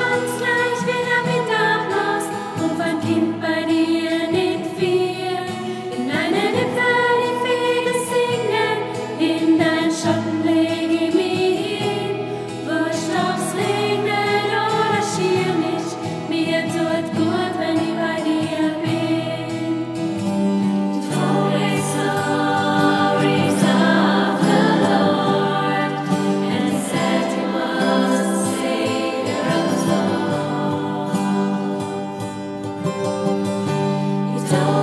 comes Don't.